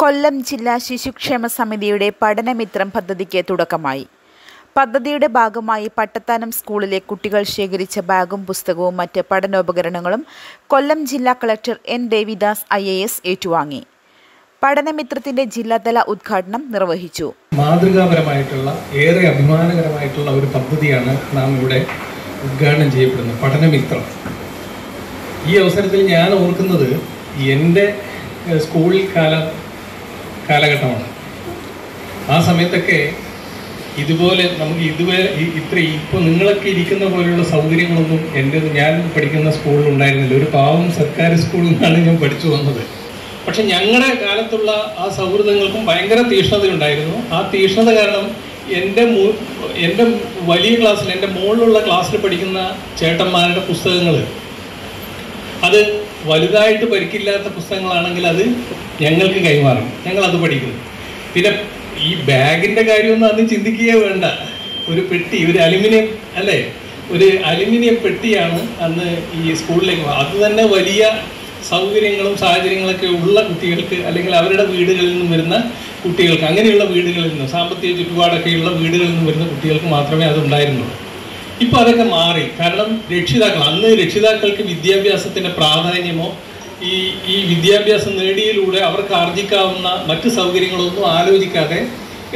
കൊല്ലം ജില്ലാ ശിശുക്ഷേമ സമിതിയുടെ പഠനമിത്രം പദ്ധതിക്ക് തുടക്കമായി. പദ്ധതിയുടെ ഭാഗമായി പട്ടത്താനം സ്കൂളിലെ കുട്ടികൾ ശേഖരിച്ച ബാഗും പുസ്തകവും മറ്റ് പഠനോപകരണങ്ങളും കൊല്ലം ജില്ലാ collector N Devidas I A S ഏറ്റുവാങ്ങി. പഠനമിത്രത്തിന്റെ ജില്ലാതല ഉദ്ഘാടനം നിർവഹിച്ചു. മാതൃകാപരമായിട്ടുള്ള ഏറെ അഭിമാനകരമായിട്ടുള്ള ഒരു പദ്ധതിയാണ് നാം ഇവിടെ ഉദ്ഘാടനം ചെയ്യപ്പെടുന്നത് പഠനമിത്രം. ഈ അവസരത്തിൽ ഞാൻ ഓർക്കുന്നത് എന്റെ സ്കൂളിൽ കാലം കാലഘട്ടമാണ്. ആ സമയത്തൊക്കെ ഇതുപോലെ നമുക്ക് ഇതുവരെ ഇത്ര ഇപ്പോൾ നിങ്ങളൊക്കെ ഇരിക്കുന്ന പോലെയുള്ള സൗകര്യങ്ങളൊന്നും എന്റെ ഞാൻ പഠിക്കുന്ന സ്കൂളിൽ ഉണ്ടായിരുന്നില്ല. ഒരു പാവം സർക്കാർ സ്കൂളിൽ നിന്നാണ് ഞാൻ പഠിച്ചു വന്നത്. പക്ഷെ ഞങ്ങളുടെ കാലത്തുള്ള ആ സൗഹൃദങ്ങൾക്കും ഭയങ്കര തീഷ്ണതയുണ്ടായിരുന്നു. ആ തീഷ്ണത കാരണം എന്റെ എന്റെ വലിയ ക്ലാസ്സിൽ എന്റെ മുകളിലുള്ള ക്ലാസ്സിൽ പഠിക്കുന്ന ചേട്ടന്മാരുടെ പുസ്തകങ്ങൾ അത് വലുതായിട്ട് പരിക്കില്ലാത്ത പുസ്തകങ്ങളാണെങ്കിൽ അത് ഞങ്ങൾക്ക് കൈമാറും. ഞങ്ങൾ അത് പഠിക്കും. പിന്നെ ഈ ബാഗിന്റെ കാര്യമൊന്നും അന്ന് ചിന്തിക്കുകയേ വേണ്ട. ഒരു പെട്ടി ഒരു അലുമിനിയം അല്ലേ? ഒരു അലുമിനിയം പെട്ടിയാണ് അന്ന് ഈ സ്കൂളിലേക്ക് അത് തന്നെ വലിയ സൗകര്യങ്ങളും സാഹചര്യങ്ങളൊക്കെ ഉള്ള കുട്ടികൾക്ക് അല്ലെങ്കിൽ അവരുടെ വീടുകളിൽ നിന്നും വരുന്ന കുട്ടികൾക്ക് അങ്ങനെയുള്ള വീടുകളിൽ നിന്ന് സാമ്പത്തിക ചുറ്റുപാടൊക്കെയുള്ള വീടുകളിൽ നിന്നും വരുന്ന കുട്ടികൾക്ക് മാത്രമേ അത് ഉണ്ടായിരുന്നുള്ളൂ. ഇപ്പൊ അതൊക്കെ മാറി. കാരണം രക്ഷിതാക്കൾ അന്ന് രക്ഷിതാക്കൾക്ക് വിദ്യാഭ്യാസത്തിന്റെ പ്രാധാന്യമോ ഈ ഈ വിദ്യാഭ്യാസം നേടിയിലൂടെ അവർക്ക് ആർജിക്കാവുന്ന മറ്റ് സൗകര്യങ്ങളൊന്നും ആലോചിക്കാതെ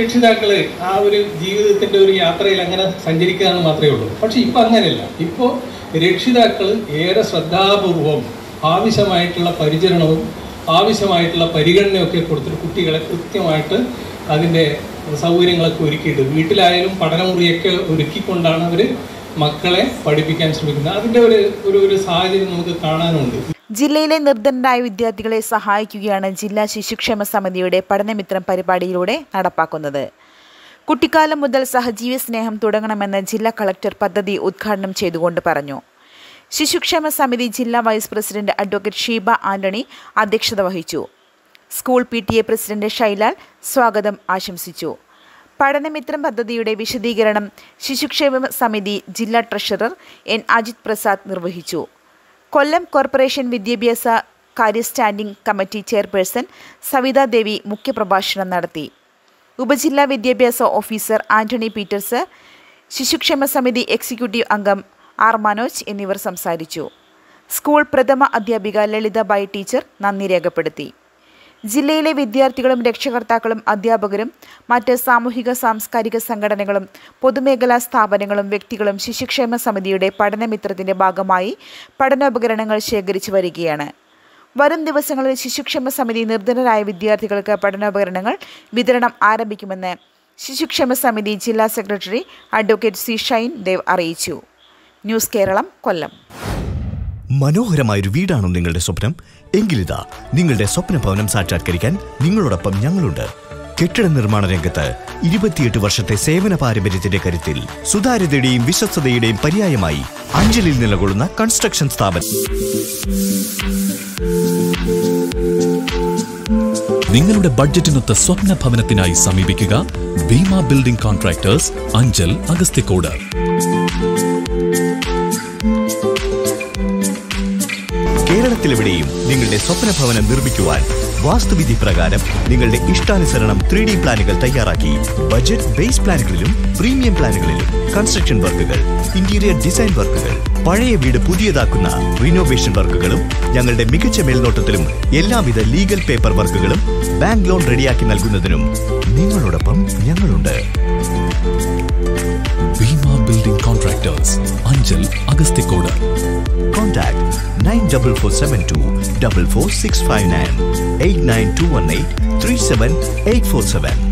രക്ഷിതാക്കൾ ആ ഒരു ജീവിതത്തിന്റെ ഒരു യാത്രയിൽ അങ്ങനെ സഞ്ചരിക്കുക എന്ന് മാത്രമേ ഉള്ളൂ. പക്ഷെ ഇപ്പൊ അങ്ങനെയല്ല. ഇപ്പോൾ രക്ഷിതാക്കൾ ഏറെ ശ്രദ്ധാപൂർവം ആവശ്യമായിട്ടുള്ള പരിചരണവും ആവശ്യമായിട്ടുള്ള പരിഗണനയൊക്കെ കൊടുത്തിട്ട് കുട്ടികളെ കൃത്യമായിട്ട് അതിന്റെ സൗകര്യങ്ങളൊക്കെ ഒരുക്കിയിട്ട് വീട്ടിലായാലും പഠനമുറിയൊക്കെ ഒരുക്കിക്കൊണ്ടാണ് അവർ മക്കളെ പഠിപ്പിക്കാൻ ശ്രമിക്കുന്നത്. അതിന്റെ ഒരു ഒരു ഒരു സാഹചര്യം നമുക്ക് കാണാനുണ്ട്. ജില്ലയിലെ നിർദ്ധനരായ വിദ്യാർത്ഥികളെ സഹായിക്കുകയാണ് ജില്ലാ ശിശുക്ഷേമ സമിതിയുടെ പഠനമിത്രം പരിപാടിയിലൂടെ നടപ്പാക്കുന്നത്. കുട്ടിക്കാലം മുതൽ സഹജീവി സ്നേഹം തുടങ്ങണമെന്ന് ജില്ലാ കളക്ടർ പദ്ധതി ഉദ്ഘാടനം ചെയ്തുകൊണ്ട് പറഞ്ഞു. ശിശുക്ഷേമ സമിതി ജില്ലാ vice president advocate Sheeba Antony അധ്യക്ഷത വഹിച്ചു. സ്കൂൾ പി പ്രസിഡന്റ് ഷൈലാൽ സ്വാഗതം ആശംസിച്ചു. പഠനമിത്രം പദ്ധതിയുടെ വിശദീകരണം ശിശുക്ഷേമ സമിതി ജില്ലാ ട്രഷറർ എൻ അജിത് പ്രസാദ് നിർവഹിച്ചു. കൊല്ലം കോർപ്പറേഷൻ വിദ്യാഭ്യാസ കാര്യ standing committee chairperson Savitha Devi മുഖ്യപ്രഭാഷണം നടത്തി. ഉപജില്ലാ വിദ്യാഭ്യാസ ഓഫീസർ ആന്റണി പീറ്റേഴ്സ് ശിശുക്ഷേമ സമിതി എക്സിക്യൂട്ടീവ് അംഗം ആർ മനോജ് എന്നിവർ സംസാരിച്ചു. സ്കൂൾ പ്രഥമ അധ്യാപിക ലളിതബായി ടീച്ചർ നന്ദി രേഖപ്പെടുത്തി. ജില്ലയിലെ വിദ്യാർത്ഥികളും രക്ഷകർത്താക്കളും അധ്യാപകരും മറ്റ് സാമൂഹിക സാംസ്കാരിക സംഘടനകളും പൊതുമേഖലാ സ്ഥാപനങ്ങളും വ്യക്തികളും ശിശുക്ഷേമ സമിതിയുടെ പഠനമിത്രത്തിന്റെ ഭാഗമായി പഠനോപകരണങ്ങൾ ശേഖരിച്ചു വരികയാണ്. വരും ദിവസങ്ങളിൽ ശിശുക്ഷേമ സമിതി നിർധനരായ വിദ്യാർത്ഥികൾക്ക് പഠനോപകരണങ്ങൾ വിതരണം ആരംഭിക്കുമെന്ന് ശിശുക്ഷേമ സമിതി ജില്ലാ secretary advocate C. Shine Dev അറിയിച്ചു. ന്യൂസ് കേരളം കൊല്ലം. മനോഹരമായൊരു വീടാണോ നിങ്ങളുടെ സ്വപ്നം. എങ്കിലിതാ നിങ്ങളുടെ സ്വപ്ന ഭവനം സാക്ഷാത്കരിക്കാൻ നിങ്ങളോടൊപ്പം ഞങ്ങളുണ്ട്. കെട്ടിട നിർമ്മാണ രംഗത്ത് ഇരുപത്തിയെട്ട് വർഷത്തെ സേവന പാരമ്പര്യത്തിന്റെ കരുത്തിൽ സുതാര്യതയുടെയും വിശ്വസ്തതയുടെയും പര്യായമായി അഞ്ചലിൽ നിലകൊള്ളുന്ന കൺസ്ട്രക്ഷൻ സ്ഥാപനം. നിങ്ങളുടെ ബഡ്ജറ്റിനൊത്ത സ്വപ്ന ഭവനത്തിനായി സമീപിക്കുക ഭീമ ബിൽഡിംഗ് കോൺട്രാക്ടേഴ്സ് അഞ്ചൽ അഗസ്തിക്കോട് കേരളത്തിലെവിടെയും നിങ്ങളുടെ സ്വപ്ന ഭവനം നിർമ്മിക്കുവാൻ വാസ്തുവിധി പ്രകാരം നിങ്ങളുടെ ഇഷ്ടാനുസരണം ത്രീ ഡി പ്ലാനുകൾ തയ്യാറാക്കി. ബജറ്റ് ബേസ് പ്ലാനുകളിലും പ്രീമിയം പ്ലാനുകളിലും കൺസ്ട്രക്ഷൻ വർക്കുകൾ ഇന്റീരിയർ ഡിസൈൻ വർക്കുകൾ പഴയ വീട് പുതിയതാക്കുന്ന റിനോവേഷൻ വർക്കുകളും ഞങ്ങളുടെ മികച്ച മേൽനോട്ടത്തിലും എല്ലാവിധ ലീഗൽ പേപ്പർ വർക്കുകളും ബാങ്ക് ലോൺ റെഡിയാക്കി നൽകുന്നതിനും നിങ്ങളോടൊപ്പം ഞങ്ങളുണ്ട്. Building contractors Anchal Agasthikode 94472 44659 89218 37847